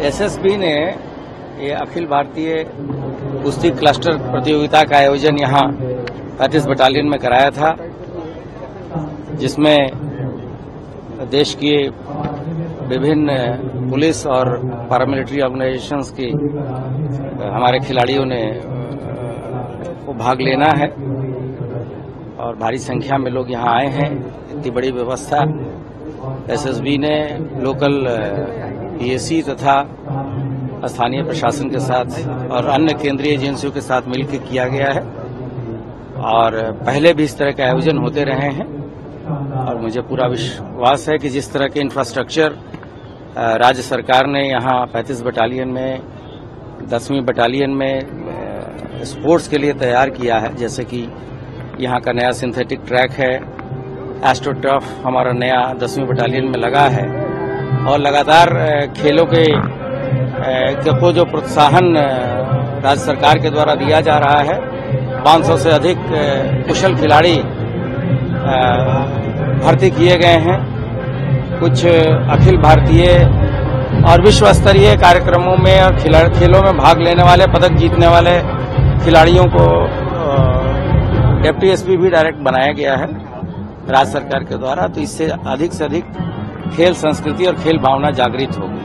SSB ने ये अखिल भारतीय कुश्ती क्लस्टर प्रतियोगिता का आयोजन यहाँ पैंतीस बटालियन में कराया था, जिसमें देश की विभिन्न पुलिस और पैरामिलिट्री ऑर्गेनाइजेशंस की हमारे खिलाड़ियों ने को भाग लेना है। और भारी संख्या में लोग यहाँ आए हैं। इतनी बड़ी व्यवस्था एसएसबी ने, लोकल पीएससी तथा स्थानीय प्रशासन के साथ और अन्य केंद्रीय एजेंसियों के साथ मिलकर किया गया है। और पहले भी इस तरह के आयोजन होते रहे हैं। और मुझे पूरा विश्वास है कि जिस तरह के इंफ्रास्ट्रक्चर राज्य सरकार ने यहाँ 35 बटालियन में, दसवीं बटालियन में स्पोर्ट्स के लिए तैयार किया है। जैसे कि यहाँ का नया सिंथेटिक ट्रैक है। एस्ट्रोटर्फ हमारा नया दसवीं बटालियन में लगा है। और लगातार खेलों के को जो प्रोत्साहन राज्य सरकार के द्वारा दिया जा रहा है 500 से अधिक कुशल खिलाड़ी भर्ती किए गए हैं। कुछ अखिल भारतीय और विश्व स्तरीय कार्यक्रमों में और खेलों में भाग लेने वाले, पदक जीतने वाले खिलाड़ियों को डेप्टी एसपी भी डायरेक्ट बनाया गया है, राज्य सरकार के द्वारा। तो इससे अधिक से अधिक खेल संस्कृति और खेल भावना जागृत होगी।